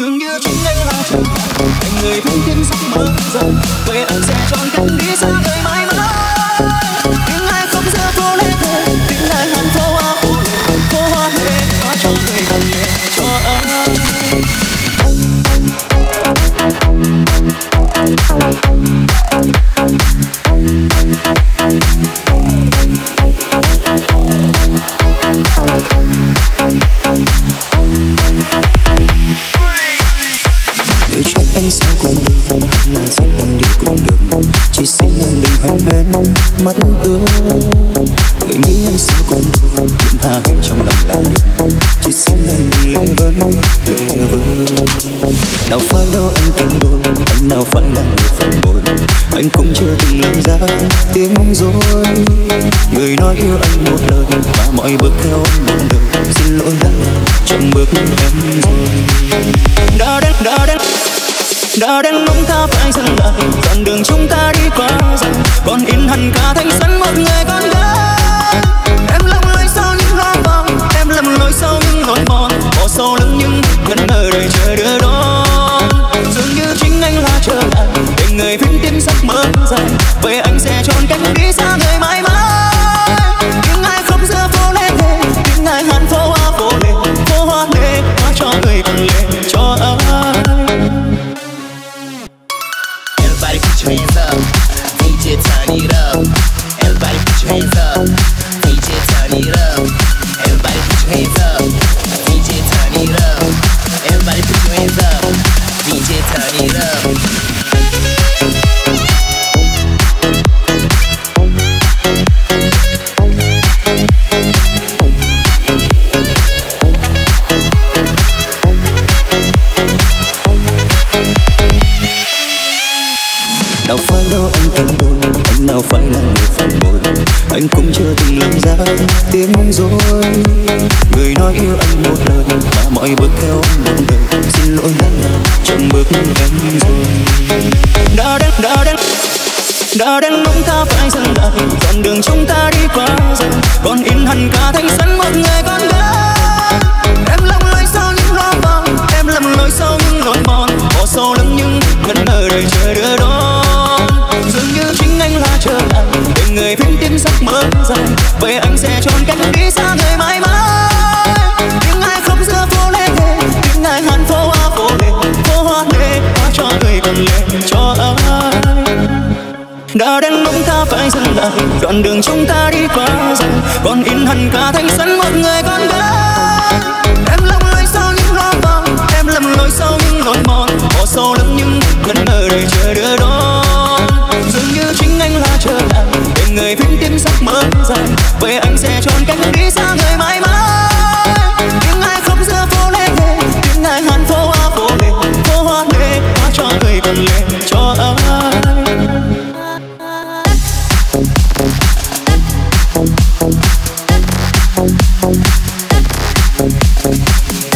dường như chính anh là chân anh người vĩnh tin giấc mơ dần về anh sẽ chọn cách đi xa đời anh sao cùng phòng Là sao còn đi cùng được Chỉ xin em đừng hoen bên mắt ưa Người nghĩ em sao cùng phòng hiện hà em trong lòng là được Chỉ xin em đừng lạnh mong Lệ vân Nào phải đâu anh từng đôi Anh nào phải là người phản bội Anh cũng chưa từng làm ra tiếng dối Người nói yêu anh một lời Và mọi bước theo anh một đời Xin lỗi đã trong bước em rồi đã đến đã đến đã đến lúc ta phải dừng lại con đường chúng ta đi qua rồi, còn in hẳn cả thanh xuân một người con gái. Em lầm lối sau những lo vòng em lầm lối sau những lối mòn bỏ sau lưng những ngần ngờ đây chờ đưa đón. Dường như chính anh là trở lại để người vĩnh tim giấc mơ dài vậy anh sẽ chọn cách đi xa put your hands up. Turn it up. Everybody put your hands up. Turn it up. Everybody put your hands up. Turn it up. Everybody put your hands up. Turn it up. Đâu phải đâu anh thân đôi Anh nào phải là người phản bội. Anh cũng chưa từng làm ra tiếng dối. Người nói yêu anh một lời mà mọi bước theo anh một đời. Xin lỗi đã trong bước em rồi. Đã đến đã đến đã đến lúc ta phải dừng lại. Con đường chúng ta đi quá dài còn in hẳn cả thanh xuân một người con lệ cho ai? Đã đến lúc ta phải dừng lại, đoạn đường chúng ta đi quá dài còn in hằn cả thanh xuân một người có time Thank